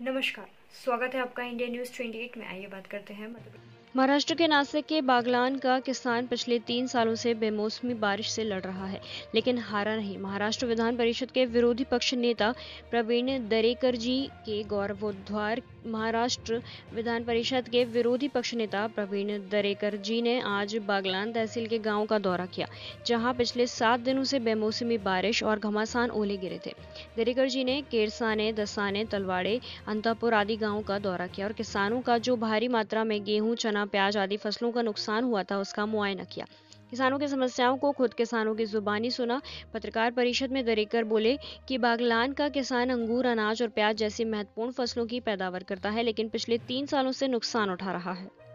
नमस्कार स्वागत है आपका इंडिया न्यूज़ 28 में। आइए बात करते हैं मतलब महाराष्ट्र के नासिक के बागलान का किसान पिछले तीन सालों से बेमौसमी बारिश से लड़ रहा है, लेकिन हारा नहीं। महाराष्ट्र विधान परिषद के विरोधी पक्ष नेता प्रवीण दरेकर जी के गौरवोद्वार महाराष्ट्र विधान परिषद के विरोधी पक्ष नेता प्रवीण दरेकर जी ने आज बागलान तहसील के गाँव का दौरा किया, जहाँ पिछले सात दिनों से बेमौसमी बारिश और घमासान ओले गिरे थे। दरेकर जी ने केरसाने, दसाने, तलवाड़े, अंतापुर आदि गाँवों का दौरा किया और किसानों का जो भारी मात्रा में गेहूँ, चना प्याज आदि फ़सलों का नुकसान हुआ था, उसका मुआयना किया। किसानों की समस्याओं को खुद किसानों की जुबानी सुना, पत्रकार परिषद में दरेकर बोले कि बागलान का किसान अंगूर, अनाज और प्याज जैसी महत्वपूर्ण फ़सलों की पैदावार करता है, लेकिन पिछले तीन सालों से नुकसान उठा रहा है।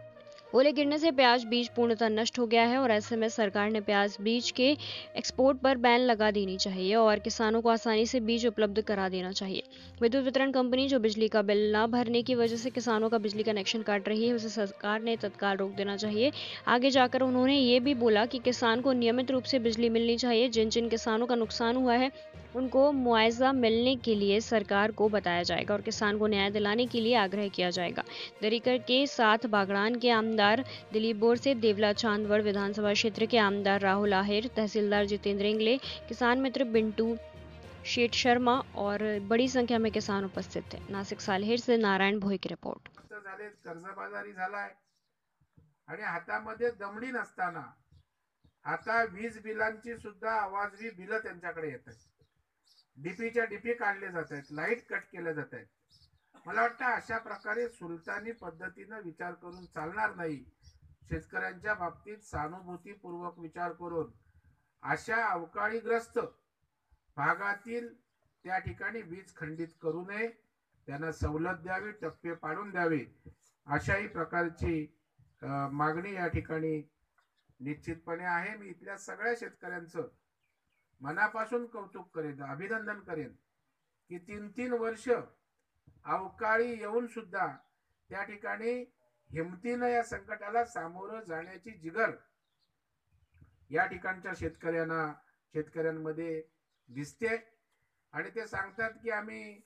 ओले गिरने से प्याज बीज पूर्णतः नष्ट हो गया है और ऐसे में सरकार ने प्याज बीज के एक्सपोर्ट पर बैन लगा देनी चाहिए और किसानों को आसानी से बीज उपलब्ध करा देना चाहिए। विद्युत वितरण कंपनी जो बिजली का बिल न भरने की वजह से किसानों का बिजली कनेक्शन काट रही है, उसे सरकार ने तत्काल रोक देना चाहिए। आगे जाकर उन्होंने ये भी बोला कि किसान को नियमित रूप से बिजली मिलनी चाहिए। जिन जिन किसानों का नुकसान हुआ है उनको मुआवजा मिलने के लिए सरकार को बताया जाएगा और किसान को न्याय दिलाने के लिए आग्रह किया जाएगा। दरीकर के साथ बागड़ान के आमदार दिलीप बोर से देवला चांदवड़ विधानसभा क्षेत्र के आमदार राहुल आहेर, तहसीलदार जितेंद्र इंगले, किसान मित्र बिंटू शेठ शर्मा और बड़ी संख्या में किसान उपस्थित थे। नासिक सालहेर से नारायण भोई की रिपोर्ट। कर्जबाजारी झालाय दमडी नसताना आता वीज बिलांची सुद्धा आवाजवी बिल त्यांच्याकडे येत डीपीच्या डीपी काढले जात आहेत लाइट कट केल्या जात आहेत मला वाटतं अशा प्रकारे सुलतानी पद्धतीनं विचार करून चालणार नाही. शेतकऱ्यांच्या बाबतीत सहानुभूतीपूर्वक विचार करून अशा अवकाळीग्रस्त भागातील त्या ठिकाणी वीज खंडित करू नये. त्यांना सवलत द्यावी टप्पे पाडून द्यावे. अशाही प्रकारची मागणी या ठिकाणी निश्चितपणे आहे. मी इथल्या सगळ्या शेतकऱ्यांचं मनापासून कौतुक करेन अभिनंदन करेन की तीन तीन वर्ष अवकाळी येऊन सुद्धा त्या ठिकाणी हिमतीनं या संकटाला सामोरं जाण्याची जिगर या ठिकाणच्या शेतकऱ्यांना शेतकऱ्यांमध्ये दिसते. आणि ते सांगतात की आम्ही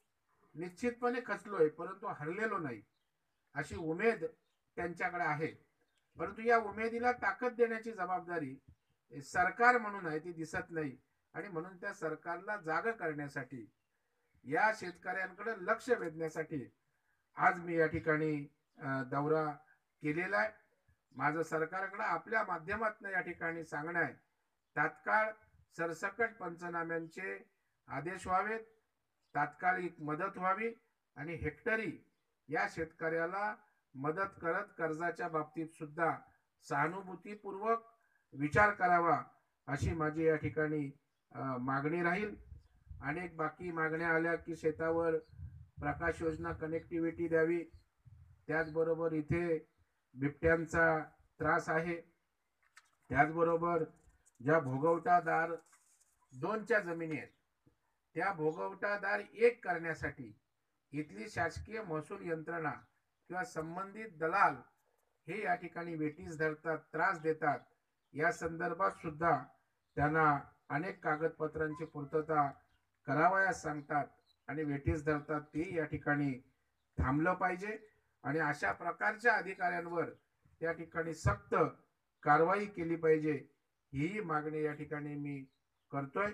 निश्चितपणे खचलोय परंतु हरलेलो नाही. अशी उमेद त्यांच्याकडे आहे. परंतु या उमेदीला ताकद देण्याची जबाबदारी सरकार म्हणून आहे ती दिसत नाही. आणि म्हणून त्या सरकारला जाग करण्यासाठी या शेतकऱ्यांकडे लक्ष वेधण्यासाठी आज मी या ठिकाणी दौरा केलेला आहे. माझं सरकारकडे आपल्या माध्यमातून या ठिकाणी सांगणं आहे. तात्काळ सरसकट पंचनाम्यांचे आदेश व्हावेत. तात्कालिक मदत व्हावी आणि हेक्टरी या शेतकऱ्याला मदत करत कर्जाच्या बाबतीत सुद्धा सहानुभूतीपूर्वक विचार करावा अशी माझी या ठिकाणी मागणी राहील. अनेक बाकी मागण्या आल्या की शेतावर प्रकाश योजना कनेक्टिव्हिटी द्यावी. त्याचबरोबर इथे बिबट्यांचा त्रास आहे. त्याचबरोबर ज्या भोगवटादार दोनच्या जमिनी आहेत त्या भोगवटादार एक करण्यासाठी इथली शासकीय महसूल यंत्रणा किंवा संबंधित दलाल हे या ठिकाणी वेटीस धरतात त्रास देतात. या संदर्भात सुद्धा त्यांना अनेक कागदपत्रांची पूर्तता करावयास सांगतात आणि वेठीस धरतात ते या ठिकाणी थांबलं पाहिजे. आणि अशा प्रकारच्या अधिकाऱ्यांवर त्या ठिकाणी सक्त कारवाई केली पाहिजे ही मागणी या ठिकाणी मी करतोय.